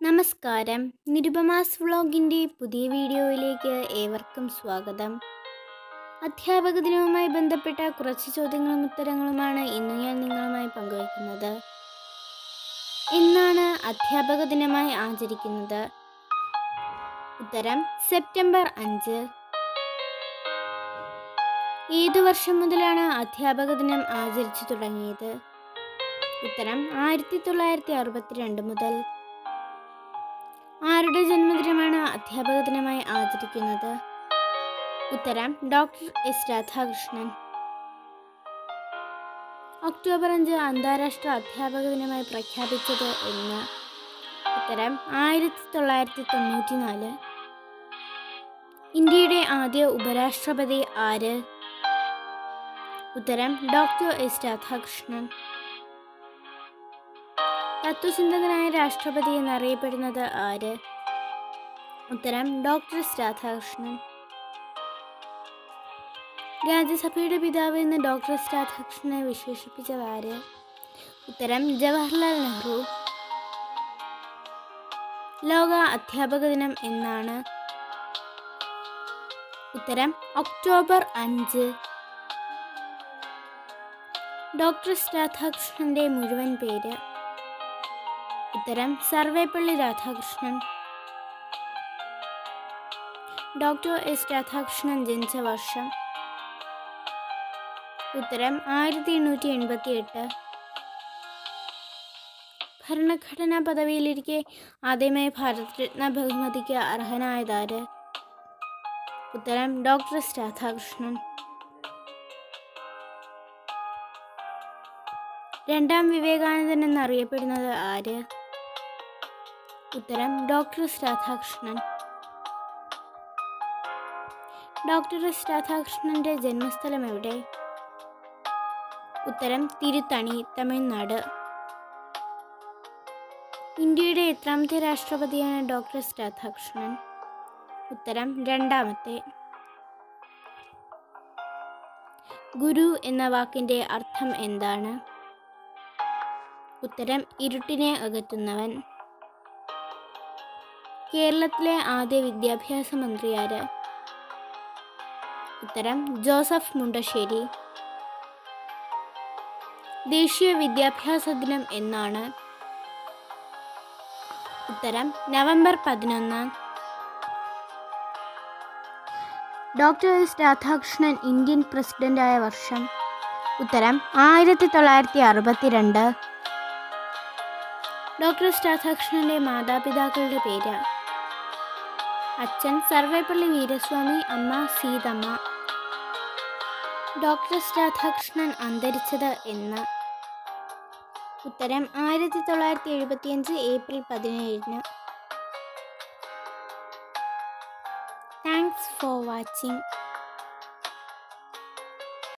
നമസ്കാരം. നിരുപമാസ് വ്ളോഗിന്റെ പുതിയ വീഡിയോയിലേക്ക് ഏവർക്കും സ്വാഗതം. അധ്യാപക ദിനവുമായി ബന്ധപ്പെട്ട കുറച്ച് ചോദ്യങ്ങളും ഉത്തരങ്ങളുമാണ് ഇന്ന് ഞാൻ നിങ്ങളുമായി പങ്കുവയ്ക്കുന്നത്. എന്നാണ് അധ്യാപക ദിനമായി ആചരിക്കുന്നത്. ഉത്തരം സെപ്റ്റംബർ അഞ്ച്. ഏതു വർഷം മുതലാണ് അധ്യാപക ദിനം ആചരിച്ചു തുടങ്ങിയത്? ഉത്തരം ആയിരത്തി തൊള്ളായിരത്തി അറുപത്തിരണ്ട് മുതൽ ആരുടെ ജന്മദിനമാണ് അധ്യാപക ദിനമായി ആചരിക്കുന്നത്? ഉത്തരം ഡോക്ടർ എസ് രാധാകൃഷ്ണൻ. ഒക്ടോബർ അഞ്ച് അന്താരാഷ്ട്ര അധ്യാപക ദിനമായി പ്രഖ്യാപിച്ചത് എന്ന്. ഉത്തരം ആയിരത്തി തൊള്ളായിരത്തി തൊണ്ണൂറ്റി നാല് ഇന്ത്യയുടെ ആദ്യ ഉപരാഷ്ട്രപതി ആര്? ഉത്തരം ഡോക്ടർ എസ് രാധാകൃഷ്ണൻ. തത്വചിന്തകനായ രാഷ്ട്രപതി എന്നറിയപ്പെടുന്നത് ആര്? ഉത്തരം ഡോക്ടർ എസ് രാധാകൃഷ്ണൻ. രാജ്യസഭയുടെ പിതാവ് എന്ന് ഡോക്ടർ എസ് രാധാകൃഷ്ണനെ വിശേഷിപ്പിച്ചത് ആര്? ഉത്തരം ജവഹർലാൽ നെഹ്റു. ലോക അധ്യാപക ദിനം എന്നാണ്. ഉത്തരം ഒക്ടോബർ അഞ്ച്. ഡോക്ടർ രാധാകൃഷ്ണന്റെ മുഴുവൻ പേര്. ഉത്തരം സർവേപ്പള്ളി രാധാകൃഷ്ണൻ. ഡോക്ടർ എസ് രാധാകൃഷ്ണൻ ജനിച്ച വർഷം. ഉത്തരം ആയിരത്തി എണ്ണൂറ്റി എൺപത്തി എട്ട് ഭരണഘടനാ പദവിയിലിരിക്കെ ആദ്യമായി ഭാരതരത്ന ബഹുമതിക്ക് അർഹനായതാര്? ഉത്തരം ഡോക്ടർ എസ് രാധാകൃഷ്ണൻ. രണ്ടാം വിവേകാനന്ദൻ എന്നറിയപ്പെടുന്നത് ആര്? ഉത്തരം doctor S Radhakrishnan. Doctor S രാധാകൃഷ്ണന്റെ ജന്മസ്ഥലം എവിടെ? ഉത്തരം തിരുത്തണി തമിഴ്നാട്. ഇന്ത്യയുടെ എത്രാമത്തെ രാഷ്ട്രപതിയാണ് ഡോക്ടർ എസ് രാധാകൃഷ്ണൻ? ഉത്തരം രണ്ടാമത്തെ. ഗുരു എന്ന വാക്കിന്റെ അർത്ഥം എന്താണ്? ഉത്തരം ഇരുട്ടിനെ അകറ്റുന്നവൻ. കേരളത്തിലെ ആദ്യ വിദ്യാഭ്യാസ മന്ത്രി ആര്? ഉത്തരം ജോസഫ് മുണ്ടശ്ശേരി. ദേശീയ വിദ്യാഭ്യാസ ദിനം എന്നാണ്. ഉത്തരം നവംബർ പതിനൊന്ന്. ഡോക്ടർ എസ് രാധാകൃഷ്ണൻ ഇന്ത്യൻ പ്രസിഡന്റായ വർഷം. ഉത്തരം ആയിരത്തി തൊള്ളായിരത്തി അറുപത്തിരണ്ട് ഡോക്ടർ എസ് രാധാകൃഷ്ണന്റെ മാതാപിതാക്കളുടെ പേര് അച്ഛൻ സർവേപ്പള്ളി വീരസ്വാമി അമ്മ സീതമ്മ. ഡോക്ടർ എസ് രാധാകൃഷ്ണൻ അന്തരിച്ചത് എന്ന്. ഉത്തരം ആയിരത്തി തൊള്ളായിരത്തി എഴുപത്തിയഞ്ച് ഏപ്രിൽ പതിനേഴിന്. Thanks for watching